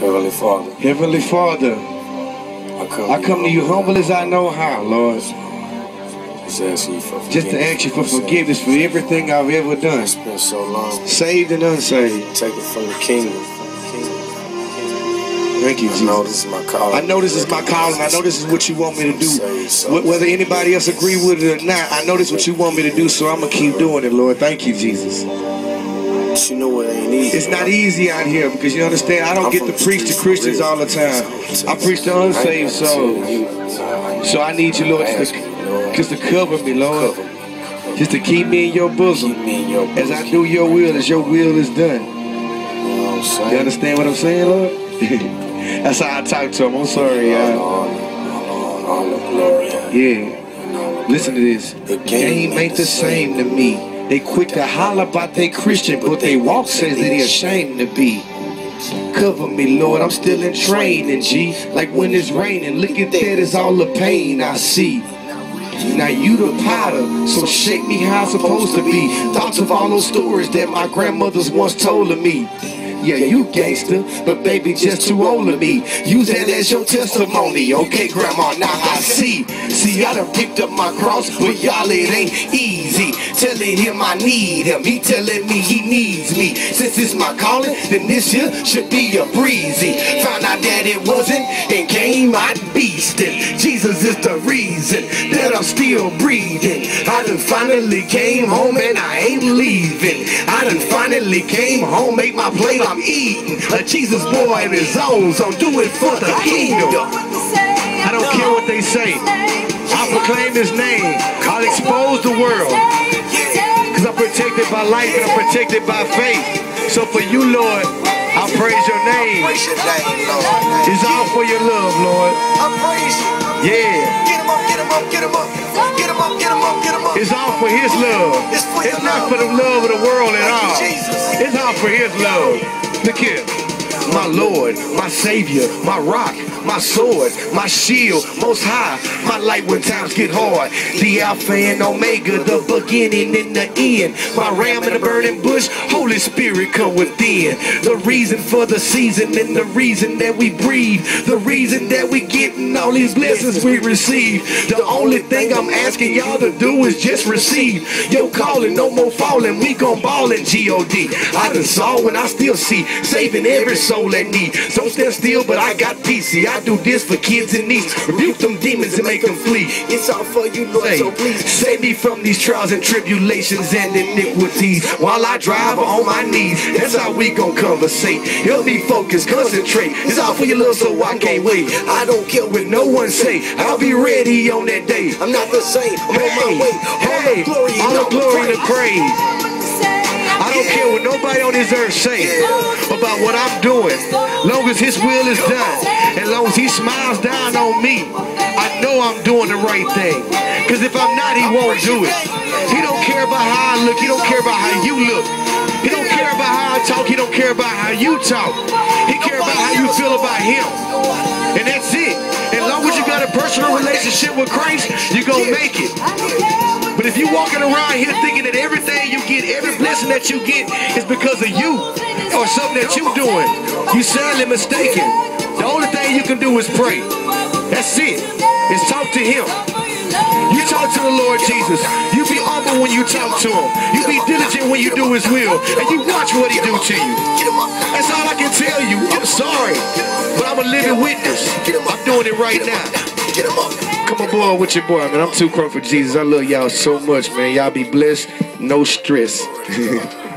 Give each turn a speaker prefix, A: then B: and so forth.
A: Heavenly Father,
B: Heavenly Father,
A: I come,
B: I come to you humble as I know how, Lord.
A: Just asking you for
B: Just to ask you for forgiveness for everything I've ever done,
A: It's been so long.
B: saved and unsaved.
A: Take it from the kingdom.
B: Thank you,
A: I know
B: Jesus.
A: this is my calling.
B: I know this is my calling. I know this is what you want me to do. Whether anybody else agree with it or not, I know this is what you want me to do, so I'm gonna keep doing it, Lord. Thank you, Jesus.
A: You know easy.
B: It's not easy out here because you understand. I don't get to preach to Christians all the time. I preach to unsaved souls. So I need you, Lord, just to, just to cover me, Lord. Just to keep me in your bosom as I do your will, as your will is done.
A: You
B: understand what I'm saying, Lord? That's how I talk to him. I'm sorry, y'all. Yeah. Listen to this. The game ain't the same to me. They quick to holler about they Christian, but they walk says they ashamed to be. Cover me, Lord, I'm still in training, G. Like when it's raining, look at that, it's all the pain I see. Now you the potter, so shape me how I'm supposed to be. Thoughts of all those stories that my grandmothers once told of me. Yeah, you gangster, but baby just too old to me. Use that as your testimony, okay, grandma? Now I see. See, I done picked up my cross, but y'all it ain't easy. Telling him I need him, he telling me he needs me. Since it's my calling, then this year should be a breezy. Found out that it wasn't, and came out beastin'. Jesus is the reason still breathing. I done finally came home and I ain't leaving. I done finally came home, make my plate, I'm eating. A Jesus boy in his own, so do it for the kingdom. I don't care what they say. I proclaim his name. I'll expose the world. Because I'm protected by life and I'm protected by faith. So for you, Lord, I praise your name.
A: Praise your name, Lord.
B: It's all for your love, Lord.
A: I praise you.
B: Yeah.
A: Get him up, get him up, get him up.
B: It's for
A: It's
B: not
A: love.
B: for the love of the world at all. It's all for his love. Look here. My Lord, my Savior, my rock, my sword, my shield, most high, my light when times get hard. The Alpha and Omega, the beginning and the end. My ram in the burning bush, Holy Spirit come within. The reason for the season and the reason that we breathe. The reason that we getting all these blessings we receive. The only thing I'm asking y'all to do is just receive. Yo, calling, no more falling. We gon' ball in G-O-D. I done saw when I still see. Saving every soul that need. So stand still, but I got peace. See, I do this for kids in need. Rebuke them demons and make them flee. It's all for you, Lord, so please save me from these trials and tribulations and iniquities. While I drive on my knees, that's how we gon' conversate. Help me focus, concentrate. It's all for your love, so I can't wait. I don't care what no one say. I'll be ready on that day. I'm not the same. I'm on my way. Hey, all the glory and the praise. I don't care what nobody on this earth say about what I'm doing. Long as his will is done. And long as he smiles down on me, I know I'm doing the right thing. Because if I'm not, he won't do it. He don't care about how I look. He don't care about how you look. He don't care about how I talk. He don't care about how you talk. He care about how you feel about him. And that's it. Personal relationship with Christ, you're going to make it. But if you walking around here thinking that everything you get, every blessing that you get is because of you or something that you're doing, you sadly mistaken. The only thing you can do is pray. That's it. Is talk to him. You talk to the Lord Jesus. You be humble when you talk to him. You be diligent when you do his will. And you watch what he do to you. That's all I can tell you. I'm sorry. But I'm a living witness. I'm doing it right now. Come with your boy, man. I'm too crunk for Jesus. I love y'all so much, man. Y'all be blessed. No stress.